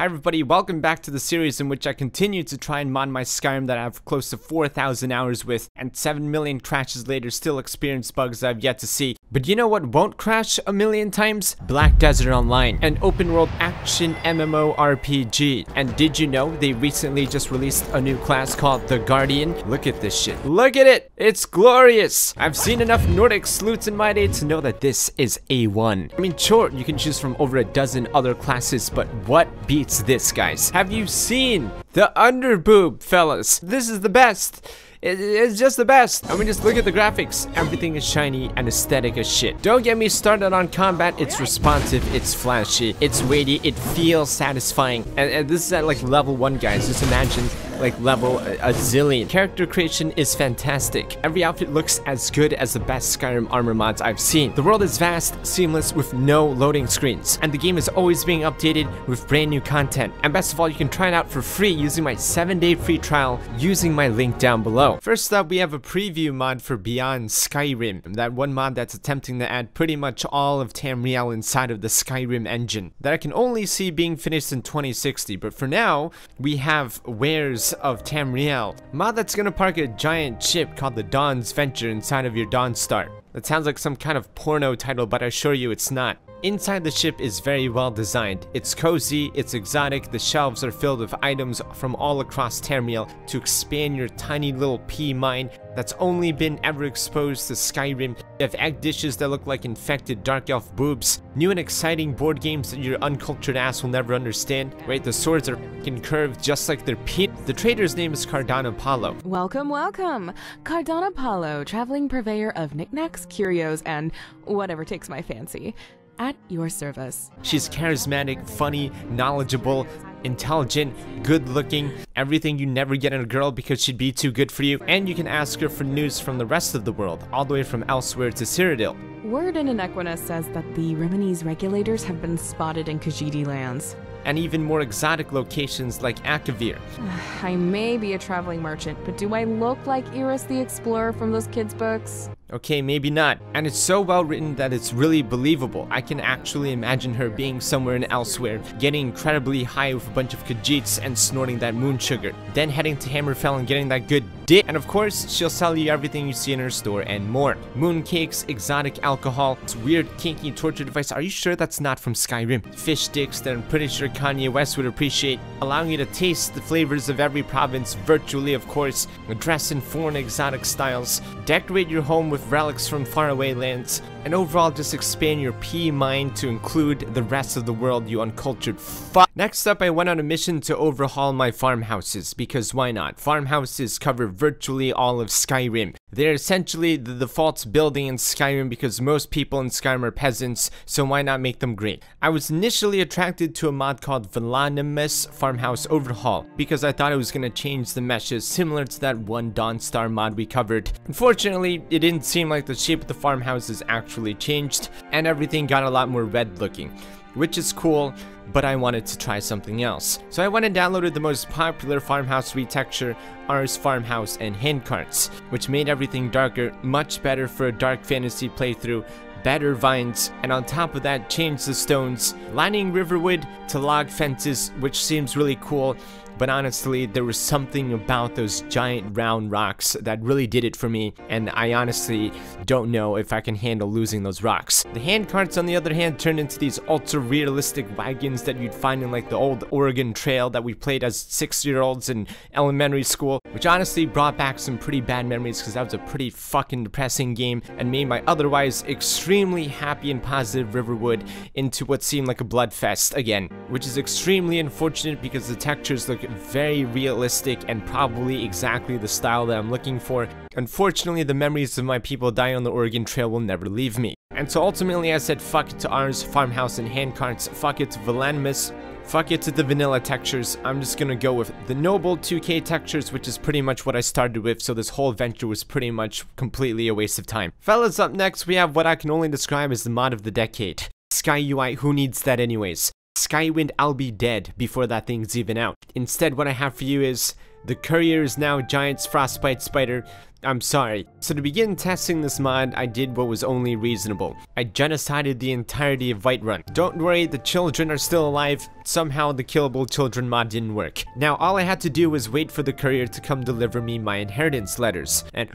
Hi everybody, welcome back to the series in which I continue to try and mod my Skyrim that I have close to 4,000 hours with, and 7 million crashes later still experience bugs I've yet to see. But you know what won't crash a million times? Black Desert Online, an open world action MMORPG. And did you know they recently just released a new class called the Guardian? Look at this shit. Look at it! It's glorious! I've seen enough Nordic sleuths in my day to know that this is A1. I mean, sure, you can choose from over a dozen other classes, but what beats this, guys. Have you seen the underboob, fellas? This is the best. It's just the best. I mean, just look at the graphics. Everything is shiny and aesthetic as shit. Don't get me started on combat. It's responsive, it's flashy, it's weighty, it feels satisfying. And, and this is at like level 1, guys. Just imagine like level a, a, zillion. Character creation is fantastic. Every outfit looks as good as the best Skyrim armor mods I've seen. The world is vast, seamless, with no loading screens. And the game is always being updated with brand new content. And best of all, you can try it out for free using my 7-day free trial using my link down below. First up, we have a preview mod for Beyond Skyrim, that one mod that's attempting to add pretty much all of Tamriel inside of the Skyrim engine, that I can only see being finished in 2060, but for now, we have Wares of Tamriel, mod that's gonna park a giant ship called the Dawn's Venture inside of your Dawnstar. That sounds like some kind of porno title, but I assure you it's not. Inside the ship is very well designed. It's cozy, it's exotic, the shelves are filled with items from all across Tamriel to expand your tiny little pea mine that's only been ever exposed to Skyrim. You have egg dishes that look like infected dark elf boobs, new and exciting board games that your uncultured ass will never understand. Right, the swords are fucking curved just like their peen. The trader's name is Cardano Palo. Welcome, welcome. Cardano Palo, traveling purveyor of knickknacks, curios, and whatever takes my fancy at your service. She's charismatic, funny, knowledgeable, intelligent, good looking, everything you never get in a girl because she'd be too good for you, and you can ask her for news from the rest of the world, all the way from Elsweyr to Cyrodiil. Word in Anequina says that the Rimonese regulators have been spotted in Khajiit lands. And even more exotic locations like Akavir. I may be a traveling merchant, but do I look like Iris the Explorer from those kids' books? Okay, maybe not. And it's so well written that it's really believable. I can actually imagine her being somewhere in Elsweyr, getting incredibly high with a bunch of Khajiits and snorting that moon sugar, then heading to Hammerfell and getting that good dick. And of course, she'll sell you everything you see in her store and more. Moon cakes, exotic alcohol, this weird kinky torture device. Are you sure that's not from Skyrim? Fish sticks that I'm pretty sure Kanye West would appreciate, allowing you to taste the flavors of every province virtually, of course, dress in foreign exotic styles, decorate your home with with relics from faraway lands, and overall just expand your P mind to include the rest of the world, you uncultured fuck. Next up, I went on a mission to overhaul my farmhouses, because why not? Farmhouses cover virtually all of Skyrim. They're essentially the default building in Skyrim because most people in Skyrim are peasants, so why not make them great? I was initially attracted to a mod called Velanimus Farmhouse Overhaul, because I thought it was going to change the meshes similar to that one Dawnstar mod we covered. Unfortunately, it didn't seem like the shape of the farmhouses actually changed, and everything got a lot more red looking, which is cool, but I wanted to try something else. So I went and downloaded the most popular farmhouse retexture, Ars Farmhouse and Handcarts, which made everything darker, much better for a dark fantasy playthrough, better vines, and on top of that changed the stones, lining Riverwood to log fences, which seems really cool, but honestly, there was something about those giant round rocks that really did it for me, and I honestly don't know if I can handle losing those rocks. The hand carts, on the other hand, turned into these ultra-realistic wagons that you'd find in like the old Oregon Trail that we played as six-year-olds in elementary school, which honestly brought back some pretty bad memories because that was a pretty fucking depressing game and made my otherwise extremely happy and positive Riverwood into what seemed like a bloodfest again, which is extremely unfortunate because the textures look very realistic and probably exactly the style that I'm looking for. Unfortunately, the memories of my people dying on the Oregon Trail will never leave me. And so ultimately I said fuck it to Ars, Farmhouse, and Handcarts, fuck it to Velanimus, fuck it to the vanilla textures. I'm just gonna go with the noble 2k textures, which is pretty much what I started with, so this whole venture was pretty much completely a waste of time. Fellas, up next we have what I can only describe as the mod of the decade. SkyUI, who needs that anyways? Skywind, I'll be dead before that thing's even out. Instead, what I have for you is the courier is now Giant's Frostbite Spider. I'm sorry. So to begin testing this mod, I did what was only reasonable. I genocided the entirety of Whiterun. Don't worry, the children are still alive. Somehow the killable children mod didn't work. Now all I had to do was wait for the courier to come deliver me my inheritance letters. And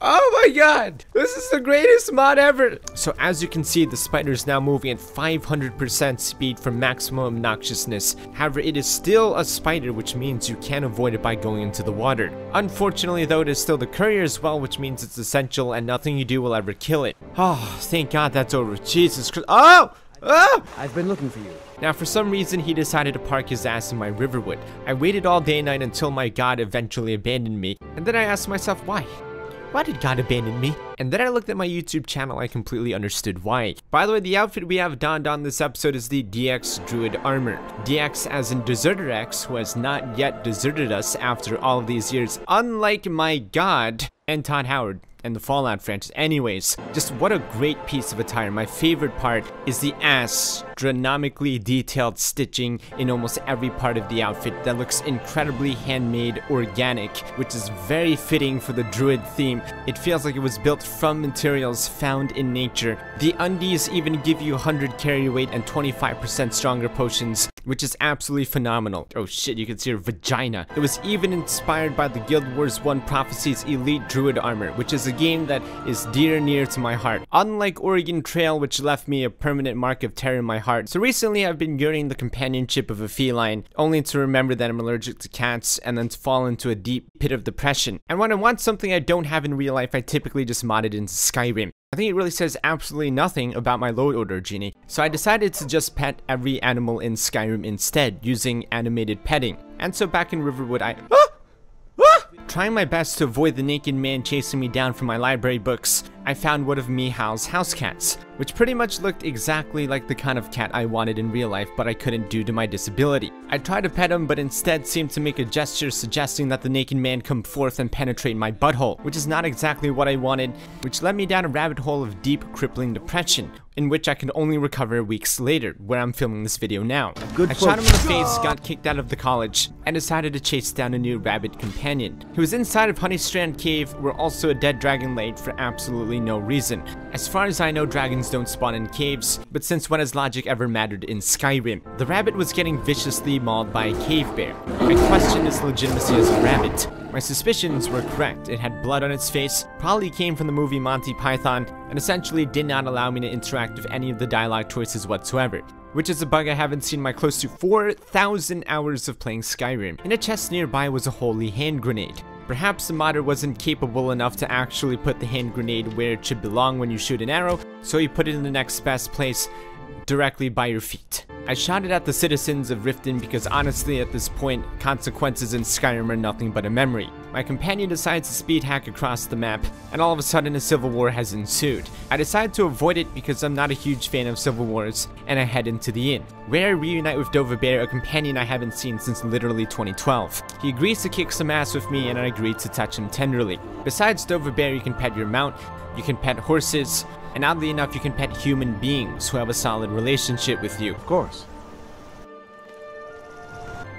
Oh my god! This is the greatest mod ever! So as you can see, the spider is now moving at 500% speed for maximum obnoxiousness. However, it is still a spider, which means you can't avoid it by going into the water. Unfortunately though, it is still the courier as well, which means it's essential and nothing you do will ever kill it. Oh, thank god that's over. Jesus Christ. Oh! Oh! I've been looking for you. Now, for some reason, he decided to park his ass in my riverwood. I waited all day and night until my god eventually abandoned me, and then I asked myself why. Why did God abandon me? And then I looked at my YouTube channel, I completely understood why. By the way, the outfit we have donned on this episode is the DX Druid Armor. DX as in Deserter X, who has not yet deserted us after all of these years, unlike my god, and Todd Howard and the Fallout franchise. Anyways, just what a great piece of attire. My favorite part is the astronomically detailed stitching in almost every part of the outfit that looks incredibly handmade organic, which is very fitting for the druid theme. It feels like it was built from materials found in nature. The undies even give you 100 carry weight and 25% stronger potions, which is absolutely phenomenal. Oh shit, you can see her vagina. It was even inspired by the Guild Wars 1 Prophecies Elite Druid Armor, which is a game that is dear and near to my heart. Unlike Oregon Trail, which left me a permanent mark of terror in my heart. So recently I've been yearning the companionship of a feline, only to remember that I'm allergic to cats and then to fall into a deep pit of depression. And when I want something I don't have in real life, I typically just mod it into Skyrim. I think it really says absolutely nothing about my load order genie, so I decided to just pet every animal in Skyrim instead, using animated petting. And so back in Riverwood I- ah! Ah! Trying my best to avoid the naked man chasing me down from my library books, I found one of Mihal's house cats, which pretty much looked exactly like the kind of cat I wanted in real life but I couldn't due to my disability. I tried to pet him but instead seemed to make a gesture suggesting that the naked man come forth and penetrate my butthole, which is not exactly what I wanted, which led me down a rabbit hole of deep crippling depression, in which I could only recover weeks later, where I'm filming this video now. Good I shot him in the face, got kicked out of the college, and decided to chase down a new rabbit companion. He was inside of Honeystrand Cave, where also a dead dragon laid for absolutely no reason. As far as I know, dragons don't spawn in caves, but since when has logic ever mattered in Skyrim? The rabbit was getting viciously mauled by a cave bear. I questioned its legitimacy as a rabbit. My suspicions were correct. It had blood on its face, probably came from the movie Monty Python, and essentially did not allow me to interact with any of the dialogue choices whatsoever which is a bug I haven't seen my close to 4,000 hours of playing Skyrim. In a chest nearby was a holy hand grenade. Perhaps the modder wasn't capable enough to actually put the hand grenade where it should belong when you shoot an arrow, so he put it in the next best place, directly by your feet. I shot it at the citizens of Riften because honestly at this point, consequences in Skyrim are nothing but a memory. My companion decides to speed hack across the map, and all of a sudden a civil war has ensued. I decide to avoid it because I'm not a huge fan of civil wars, and I head into the inn, where I reunite with Dova Bear, a companion I haven't seen since literally 2012. He agrees to kick some ass with me and I agree to touch him tenderly. Besides Dova Bear, you can pet your mount, you can pet horses, and oddly enough, you can pet human beings who have a solid relationship with you. Of course.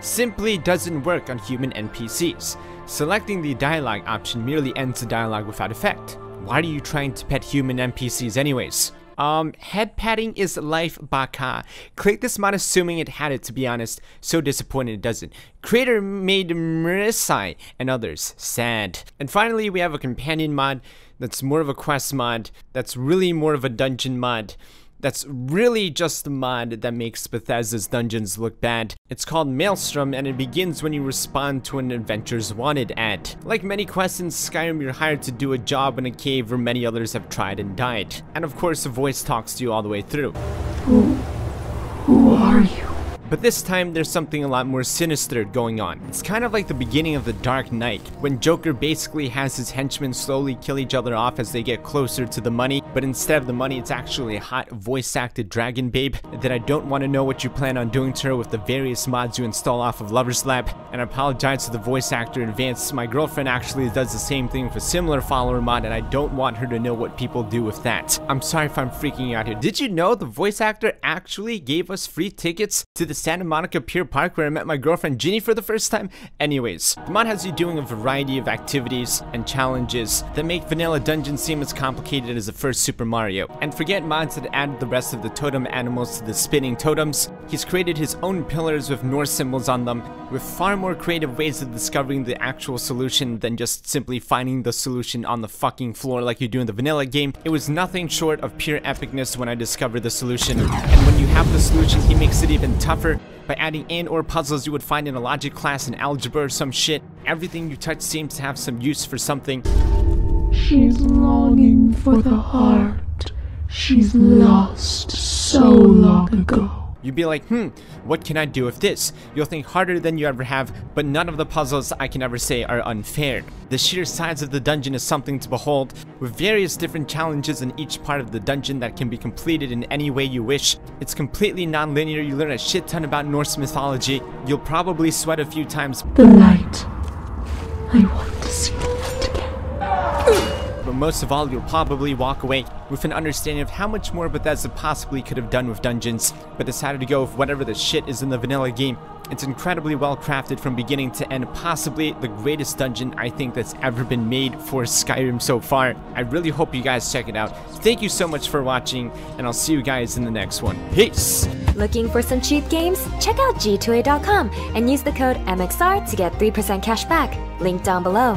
Simply doesn't work on human NPCs. Selecting the dialogue option merely ends the dialogue without effect. Why are you trying to pet human NPCs anyways? Um, head patting is life baka. Click this mod assuming it had it to be honest. So disappointed it doesn't. Creator made Marisai and others. Sad. And finally we have a companion mod that's more of a quest mod, that's really more of a dungeon mod that's really just the mod that makes Bethesda's dungeons look bad. It's called Maelstrom and it begins when you respond to an Adventures Wanted ad. Like many quests in Skyrim, you're hired to do a job in a cave where many others have tried and died. And of course, a voice talks to you all the way through. Who? Who are you? But this time, there's something a lot more sinister going on. It's kind of like the beginning of The Dark Knight, when Joker basically has his henchmen slowly kill each other off as they get closer to the money, but instead of the money, it's actually a hot voice-acted dragon babe that I don't want to know what you plan on doing to her with the various mods you install off of Lover's Lab, and I apologize to the voice actor in advance. My girlfriend actually does the same thing with a similar follower mod, and I don't want her to know what people do with that. I'm sorry if I'm freaking out here. Did you know the voice actor actually gave us free tickets to the Santa Monica Pier Park where I met my girlfriend Ginny for the first time? Anyways, the mod has you doing a variety of activities and challenges that make vanilla dungeons seem as complicated as the first Super Mario. And forget mods that added the rest of the totem animals to the spinning totems, he's created his own pillars with Norse symbols on them, with far more creative ways of discovering the actual solution than just simply finding the solution on the fucking floor like you do in the vanilla game. It was nothing short of pure epicness when I discovered the solution, and when you have the solution, he makes it even tougher by adding and or puzzles you would find in a logic class in algebra or some shit. Everything you touch seems to have some use for something. She's longing for the heart she's lost so long ago. You'd be like, hmm, what can I do with this? You'll think harder than you ever have, but none of the puzzles I can ever say are unfair. The sheer size of the dungeon is something to behold, with various different challenges in each part of the dungeon that can be completed in any way you wish. It's completely non-linear, you learn a shit ton about Norse mythology, you'll probably sweat a few times, The light. I want to see. But most of all, you'll probably walk away with an understanding of how much more Bethesda possibly could have done with dungeons, but decided to go with whatever the shit is in the vanilla game. It's incredibly well crafted from beginning to end, possibly the greatest dungeon I think that's ever been made for Skyrim so far. I really hope you guys check it out. Thank you so much for watching, and I'll see you guys in the next one. Peace! Looking for some cheap games? Check out g2a.com and use the code MXR to get 3% cash back. Link down below.